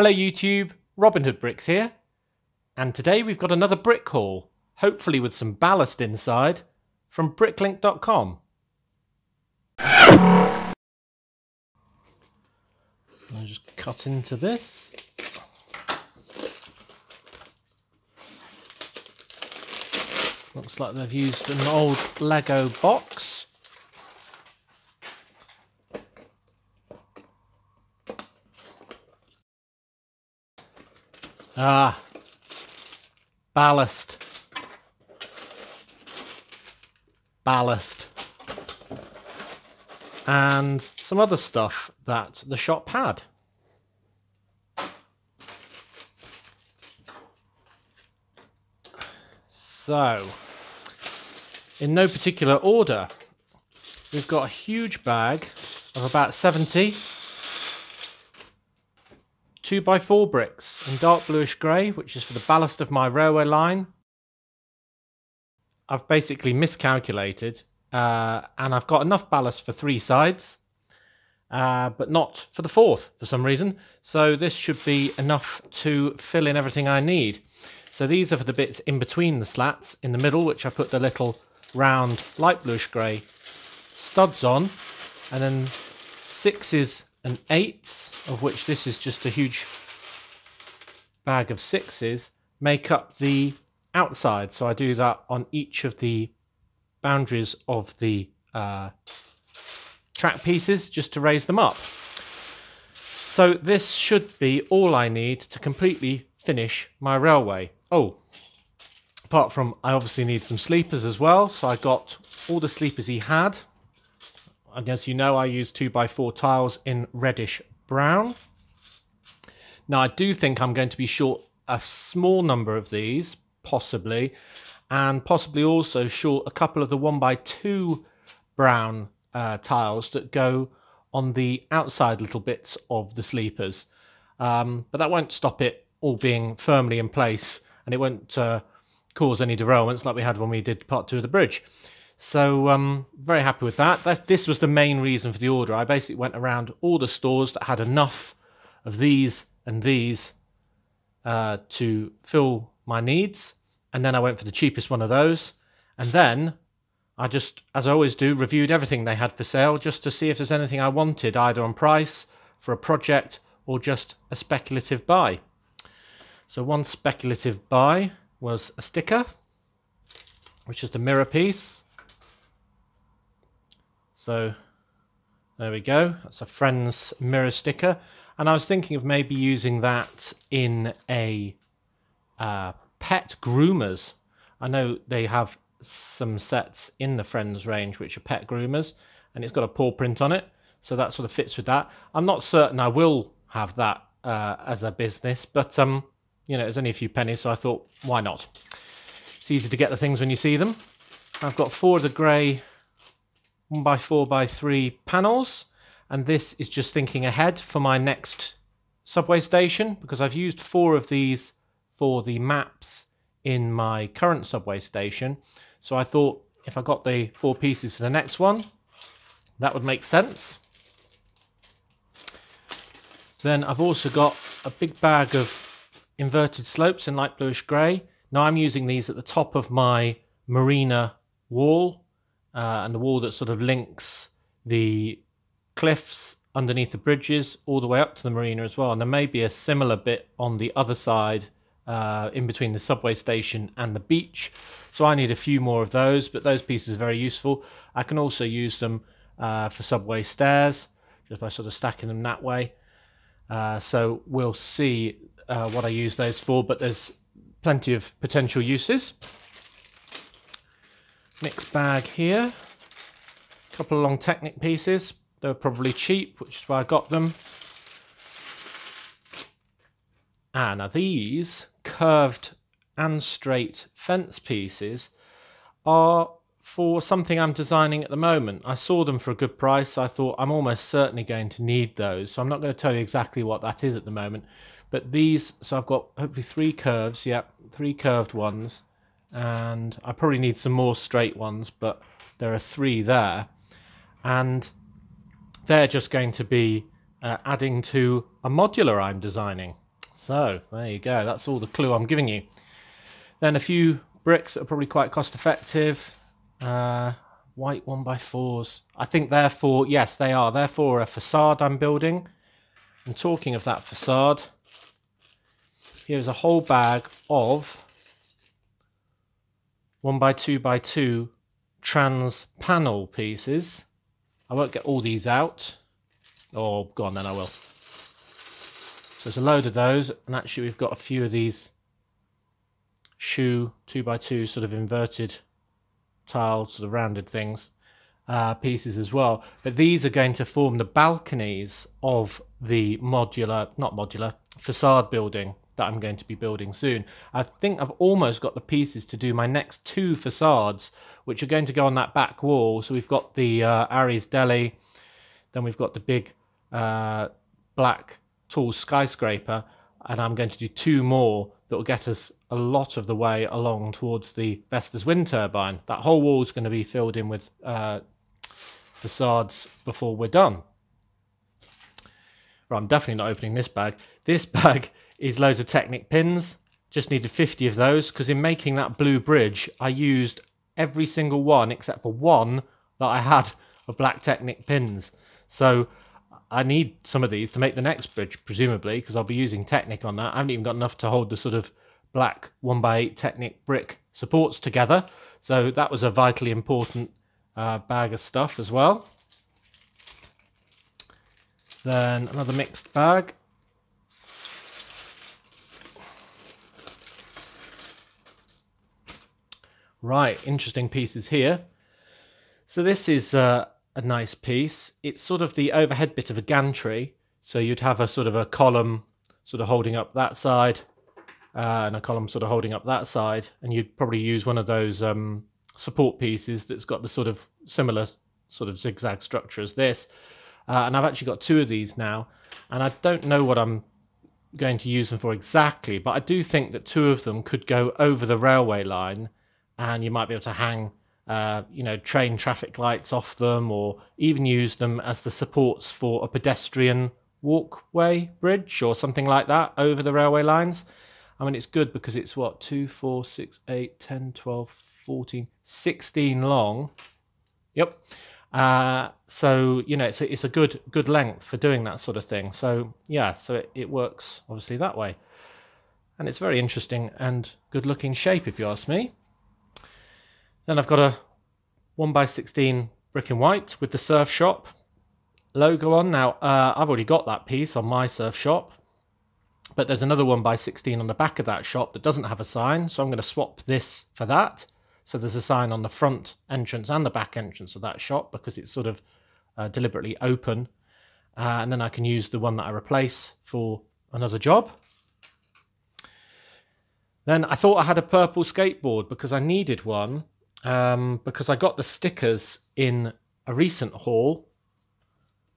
Hello YouTube, Robin Hood Bricks here. And today we've got another brick haul, hopefully with some ballast inside, from bricklink.com. I'll just cut into this. Looks like they've used an old Lego box. Ah, ballast. Ballast. And some other stuff that the shop had. So, in no particular order, we've got a huge bag of about 70 2 by 4 bricks in dark bluish grey, which is for the ballast of my railway line. I've basically miscalculated, uh, and I've got enough ballast for three sides, uh, but not for the fourth for some reason. So this should be enough to fill in everything I need. So these are for the bits in between the slats in the middle, which I put the little round light bluish grey studs on, and then sixes and eights, of which this is just a huge bag of sixes, make up the outside. So I do that on each of the boundaries of the uh, track pieces just to raise them up. So this should be all I need to completely finish my railway. Oh, apart from I obviously need some sleepers as well. So I got all the sleepers he had and as you know, I use 2x4 tiles in reddish brown. Now, I do think I'm going to be short a small number of these, possibly, and possibly also short a couple of the 1x2 brown uh, tiles that go on the outside little bits of the sleepers. Um, but that won't stop it all being firmly in place and it won't uh, cause any derailments like we had when we did part two of the bridge. So um, very happy with that. that. This was the main reason for the order. I basically went around all the stores that had enough of these and these uh, to fill my needs. And then I went for the cheapest one of those. And then I just, as I always do, reviewed everything they had for sale just to see if there's anything I wanted, either on price, for a project, or just a speculative buy. So one speculative buy was a sticker, which is the mirror piece. So there we go. That's a friend's mirror sticker. And I was thinking of maybe using that in a uh, pet groomers. I know they have some sets in the Friends range which are pet groomers and it's got a paw print on it. So that sort of fits with that. I'm not certain I will have that uh, as a business, but um, you know, it's only a few pennies, so I thought, why not? It's easy to get the things when you see them. I've got four of the grey one by four by three panels. And this is just thinking ahead for my next subway station because I've used four of these for the maps in my current subway station. So I thought if I got the four pieces for the next one, that would make sense. Then I've also got a big bag of inverted slopes in light bluish grey. Now I'm using these at the top of my marina wall uh, and the wall that sort of links the cliffs underneath the bridges all the way up to the marina as well. And there may be a similar bit on the other side uh, in between the subway station and the beach. So I need a few more of those, but those pieces are very useful. I can also use them uh, for subway stairs just by sort of stacking them that way. Uh, so we'll see uh, what I use those for, but there's plenty of potential uses. Mixed bag here. A couple of long Technic pieces. They were probably cheap, which is why I got them. Ah, now these curved and straight fence pieces are for something I'm designing at the moment. I saw them for a good price. I thought I'm almost certainly going to need those. So I'm not going to tell you exactly what that is at the moment. But these, so I've got hopefully three curves. Yep, three curved ones and I probably need some more straight ones, but there are three there, and they're just going to be uh, adding to a modular I'm designing. So there you go. That's all the clue I'm giving you. Then a few bricks that are probably quite cost effective. Uh, white one by fours. I think therefore, yes, they are. Therefore, a facade I'm building. And talking of that facade, here's a whole bag of one by two by two trans panel pieces. I won't get all these out. Oh, go on then, I will. So there's a load of those, and actually we've got a few of these shoe two by two sort of inverted tile, sort of rounded things, uh, pieces as well. But these are going to form the balconies of the modular, not modular, facade building that I'm going to be building soon. I think I've almost got the pieces to do my next two facades, which are going to go on that back wall. So we've got the uh, Aries Deli, then we've got the big uh, black tall skyscraper, and I'm going to do two more that will get us a lot of the way along towards the Vestas wind turbine. That whole wall is going to be filled in with uh, facades before we're done. Right, I'm definitely not opening this bag. This bag is loads of Technic pins. Just needed 50 of those because in making that blue bridge, I used every single one except for one that I had of black Technic pins. So I need some of these to make the next bridge, presumably, because I'll be using Technic on that. I haven't even got enough to hold the sort of black 1x8 Technic brick supports together. So that was a vitally important uh, bag of stuff as well. Then another mixed bag. Right, interesting pieces here. So this is uh, a nice piece. It's sort of the overhead bit of a gantry. So you'd have a sort of a column sort of holding up that side uh, and a column sort of holding up that side. And you'd probably use one of those um, support pieces that's got the sort of similar sort of zigzag structure as this. Uh, and I've actually got two of these now. And I don't know what I'm going to use them for exactly, but I do think that two of them could go over the railway line and you might be able to hang uh, you know, train traffic lights off them or even use them as the supports for a pedestrian walkway bridge or something like that over the railway lines. I mean, it's good because it's what, 2, 4, 6, 8, 10, 12, 14, 16 long. Yep. Uh, so, you know, it's a, it's a good good length for doing that sort of thing. So, yeah, so it, it works obviously that way. And it's very interesting and good looking shape, if you ask me. Then I've got a 1x16 brick and white with the surf shop logo on. Now, uh, I've already got that piece on my surf shop, but there's another 1x16 on the back of that shop that doesn't have a sign, so I'm going to swap this for that. So there's a sign on the front entrance and the back entrance of that shop because it's sort of uh, deliberately open. Uh, and then I can use the one that I replace for another job. Then I thought I had a purple skateboard because I needed one um, because I got the stickers in a recent haul.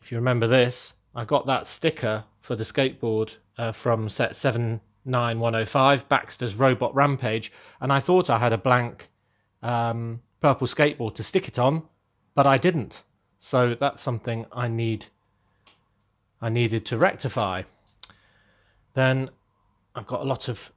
If you remember this, I got that sticker for the skateboard uh, from set 79105, Baxter's Robot Rampage, and I thought I had a blank um, purple skateboard to stick it on, but I didn't. So that's something I need. I needed to rectify. Then I've got a lot of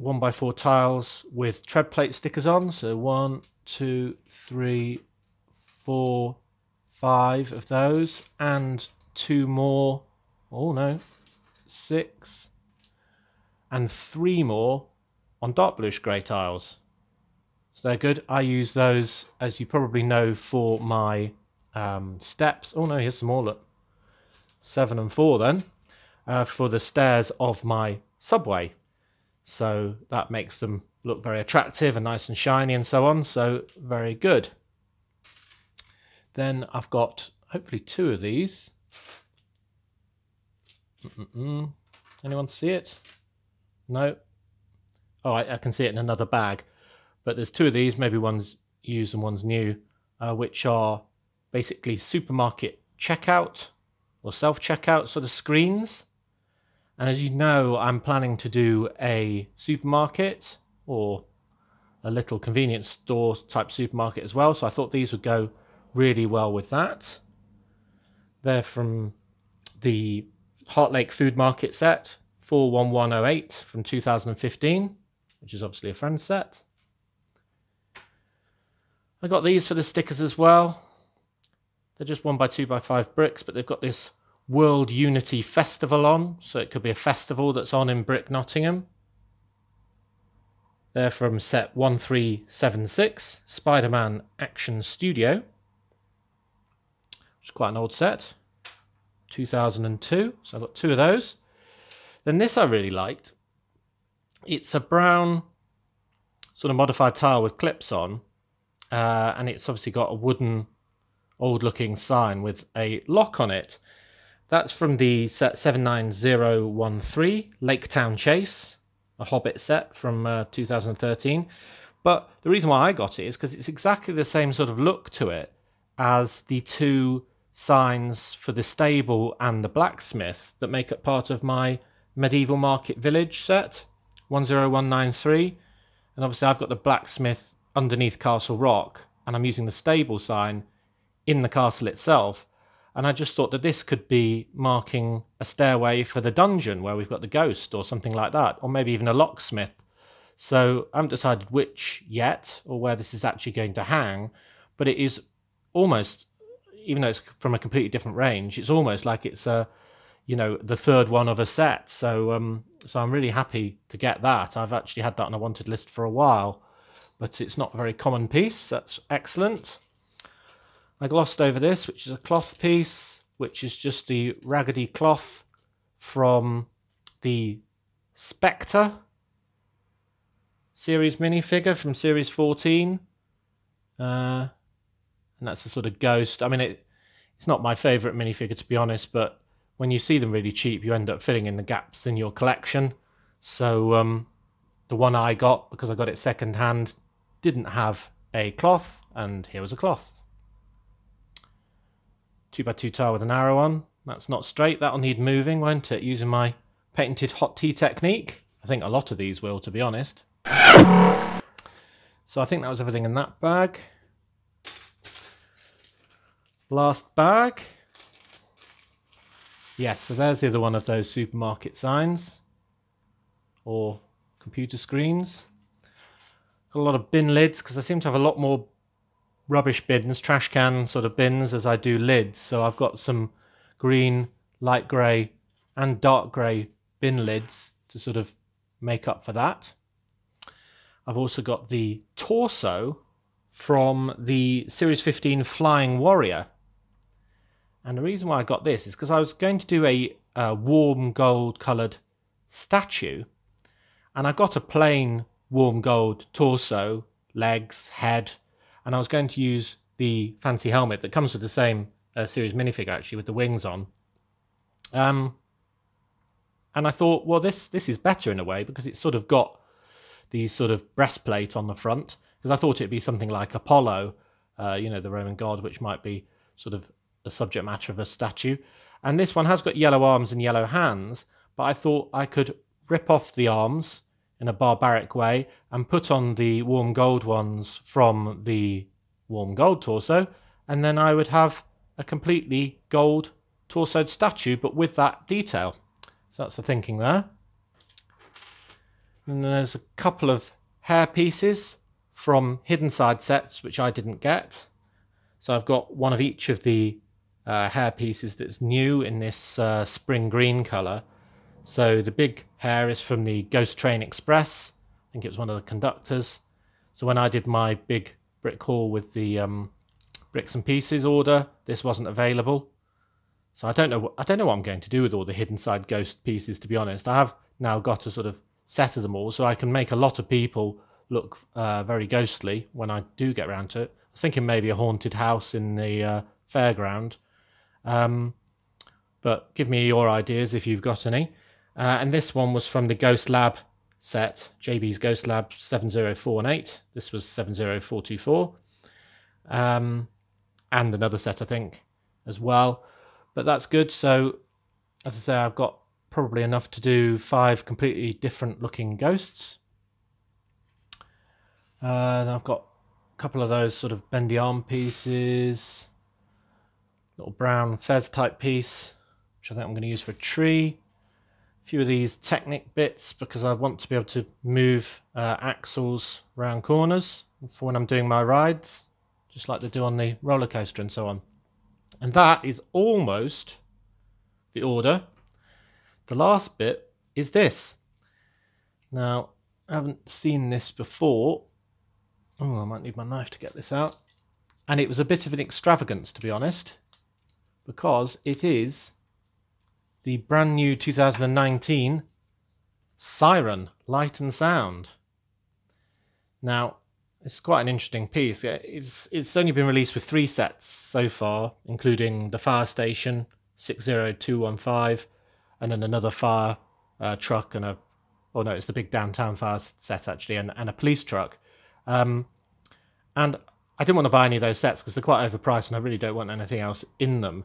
one by four tiles with tread plate stickers on. So one, two, three, four, five of those, and two more. Oh no, six, and three more on dark bluish grey tiles. So they're good. I use those, as you probably know, for my um, steps. Oh no, here's some more. Look, seven and four then uh, for the stairs of my subway. So that makes them look very attractive and nice and shiny and so on. So very good. Then I've got hopefully two of these. Mm -mm. Anyone see it? No? Oh, I, I, can see it in another bag. But there's two of these, maybe one's used and one's new, uh, which are basically supermarket checkout or self-checkout sort of screens. And as you know, I'm planning to do a supermarket or a little convenience store type supermarket as well. So I thought these would go really well with that. They're from the Heart Lake Food Market set 41108 from 2015, which is obviously a friend set. I got these for the stickers as well. They're just one by two by five bricks, but they've got this World Unity Festival on, so it could be a festival that's on in Brick Nottingham. They're from set 1376, Spider Man Action Studio, which is quite an old set, 2002. So I've got two of those. Then this I really liked. It's a brown sort of modified tile with clips on, uh, and it's obviously got a wooden old looking sign with a lock on it. That's from the set 79013 Lake Town Chase, a Hobbit set from uh, 2013. But the reason why I got it is because it's exactly the same sort of look to it as the two signs for the stable and the blacksmith that make up part of my medieval market village set 10193 and obviously I've got the blacksmith underneath Castle Rock and I'm using the stable sign in the castle itself and I just thought that this could be marking a stairway for the dungeon where we've got the ghost or something like that, or maybe even a locksmith. So I haven't decided which yet or where this is actually going to hang, but it is almost, even though it's from a completely different range, it's almost like it's a, you know, the third one of a set. So um, so I'm really happy to get that. I've actually had that on a wanted list for a while, but it's not a very common piece. That's excellent. I glossed over this, which is a cloth piece, which is just the raggedy cloth from the Spectre series minifigure from series 14. Uh, and that's the sort of ghost. I mean, it, it's not my favourite minifigure, to be honest, but when you see them really cheap, you end up filling in the gaps in your collection. So um, the one I got, because I got it second hand, didn't have a cloth, and here was a cloth. 2x2 tile with an arrow on. That's not straight. That'll need moving, won't it? Using my patented hot tea technique. I think a lot of these will, to be honest. So I think that was everything in that bag. Last bag. Yes, so there's the other one of those supermarket signs. Or computer screens. Got a lot of bin lids because I seem to have a lot more rubbish bins, trash can sort of bins as I do lids. So I've got some green, light grey and dark grey bin lids to sort of make up for that. I've also got the torso from the Series 15 Flying Warrior. And the reason why I got this is because I was going to do a, a warm gold coloured statue and I got a plain warm gold torso, legs, head, and I was going to use the fancy helmet that comes with the same uh, series minifigure actually with the wings on. Um, and I thought, well, this this is better in a way because it's sort of got the sort of breastplate on the front. Because I thought it'd be something like Apollo, uh, you know, the Roman god, which might be sort of the subject matter of a statue. And this one has got yellow arms and yellow hands, but I thought I could rip off the arms in a barbaric way and put on the warm gold ones from the warm gold torso, and then I would have a completely gold torsoed statue, but with that detail. So that's the thinking there. And there's a couple of hair pieces from hidden side sets, which I didn't get. So I've got one of each of the uh, hair pieces that's new in this uh, spring green colour. So the big hair is from the Ghost Train Express. I think it was one of the conductors. So when I did my big brick haul with the um, bricks and pieces order, this wasn't available. So I don't know. I don't know what I'm going to do with all the hidden side ghost pieces. To be honest, I have now got a sort of set of them all, so I can make a lot of people look uh, very ghostly when I do get around to it. I was thinking maybe a haunted house in the uh, fairground. Um, but give me your ideas if you've got any. Uh, and this one was from the Ghost Lab set, JB's Ghost Lab 70418. This was 70424. Um, and another set, I think, as well. But that's good. So, as I say, I've got probably enough to do five completely different looking ghosts. Uh, and I've got a couple of those sort of bendy arm pieces, little brown fez type piece, which I think I'm going to use for a tree. Few of these Technic bits because I want to be able to move uh, axles around corners for when I'm doing my rides, just like they do on the roller coaster and so on. And that is almost the order. The last bit is this. Now, I haven't seen this before. Oh, I might need my knife to get this out. And it was a bit of an extravagance, to be honest, because it is the brand new 2019 Siren Light and Sound. Now, it's quite an interesting piece. It's it's only been released with three sets so far, including the fire station 60215, and then another fire uh, truck and a oh no, it's the big downtown fire set actually, and, and a police truck. Um, and I didn't want to buy any of those sets because they're quite overpriced, and I really don't want anything else in them.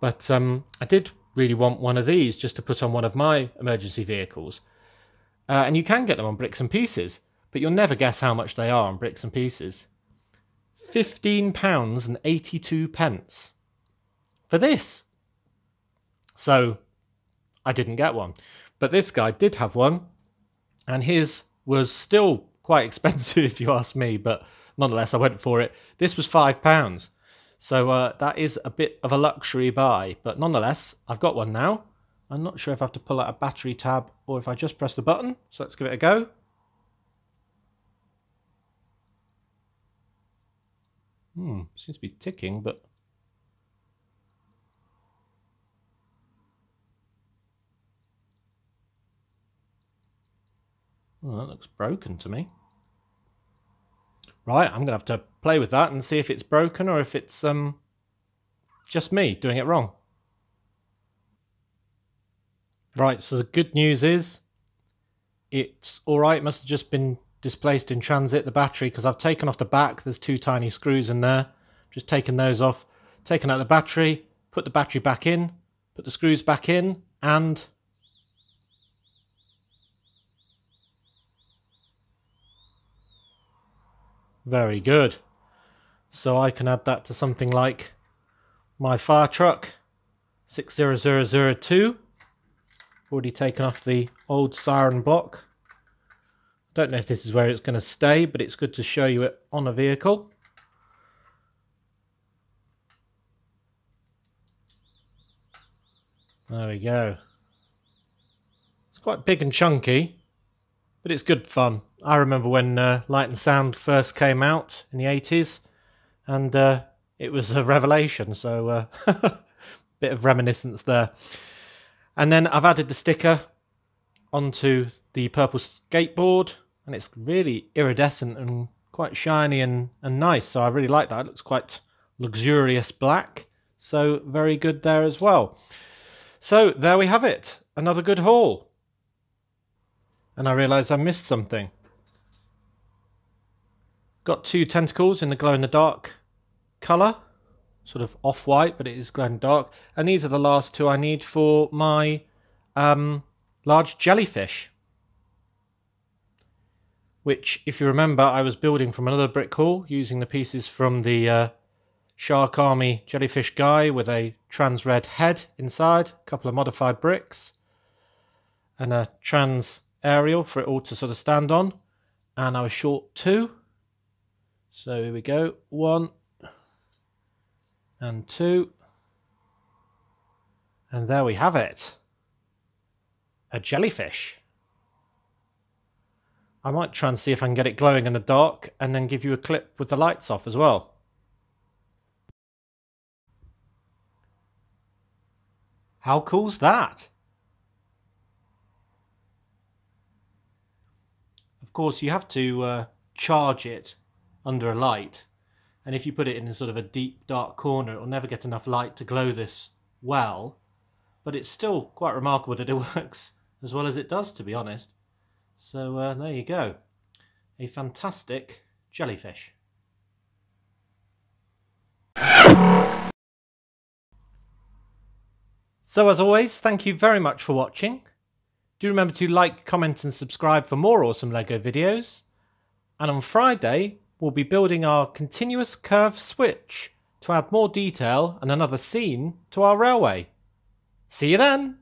But um, I did really want one of these just to put on one of my emergency vehicles. Uh, and you can get them on bricks and pieces but you'll never guess how much they are on bricks and pieces. £15 and 82 pence for this. So I didn't get one. But this guy did have one, and his was still quite expensive if you ask me, but nonetheless I went for it. This was £5. So uh, that is a bit of a luxury buy, but nonetheless, I've got one now. I'm not sure if I have to pull out a battery tab or if I just press the button. So let's give it a go. Hmm, seems to be ticking, but... Oh, that looks broken to me. Right, I'm going to have to play with that and see if it's broken or if it's um just me doing it wrong. Right, so the good news is it's alright, it must have just been displaced in transit, the battery, because I've taken off the back. There's two tiny screws in there. Just taken those off, taken out the battery, put the battery back in, put the screws back in, and Very good. So I can add that to something like my fire truck 60002. Already taken off the old siren block. Don't know if this is where it's going to stay, but it's good to show you it on a vehicle. There we go. It's quite big and chunky, but it's good fun. I remember when uh, Light and Sound first came out in the 80s, and uh, it was a revelation, so uh, bit of reminiscence there. And then I've added the sticker onto the purple skateboard and it's really iridescent and quite shiny and, and nice. So I really like that. It looks quite luxurious black. So very good there as well. So there we have it. Another good haul. And I realised I missed something. Got two tentacles in the glow in the dark colour. Sort of off-white, but it is glow in the dark. And these are the last two I need for my um, large jellyfish which, if you remember, I was building from another brick haul using the pieces from the uh, Shark Army Jellyfish Guy with a trans red head inside, a couple of modified bricks, and a trans aerial for it all to sort of stand on. And I was short two. So here we go. One and two. And there we have it. A jellyfish. I might try and see if I can get it glowing in the dark and then give you a clip with the lights off as well. How cool's that? Of course, you have to uh, charge it under a light. And if you put it in a sort of a deep, dark corner, it'll never get enough light to glow this well. But it's still quite remarkable that it works as well as it does, to be honest. So uh, there you go. A fantastic jellyfish. So as always, thank you very much for watching. Do remember to like, comment and subscribe for more awesome LEGO videos. And on Friday, we'll be building our continuous curve switch to add more detail and another scene to our railway. See you then!